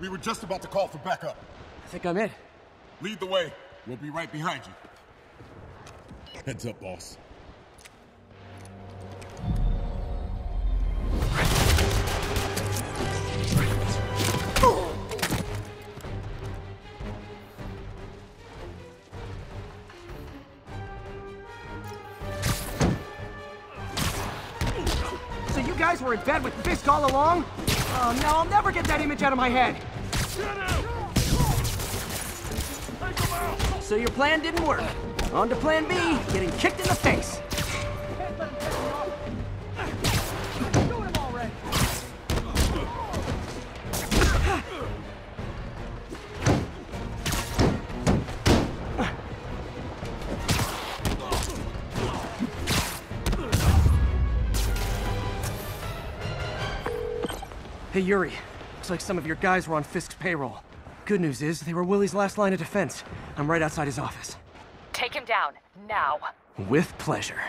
We were just about to call for backup. I think I'm it. Lead the way. We'll be right behind you. Heads up, boss. So you guys were in bed with Fisk all along? Oh no, I'll never get that image out of my head. So your plan didn't work. On to plan B, getting kicked in the face. Hey Yuri, looks like some of your guys were on Fisk's payroll. Good news is, they were Willie's last line of defense. I'm right outside his office. Take him down, now. With pleasure.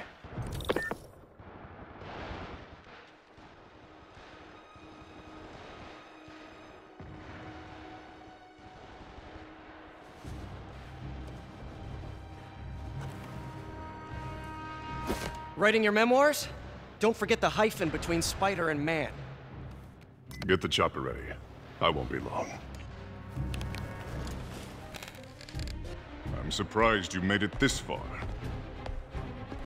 Writing your memoirs? Don't forget the hyphen between spider and man. Get the chopper ready. I won't be long. I'm surprised you made it this far.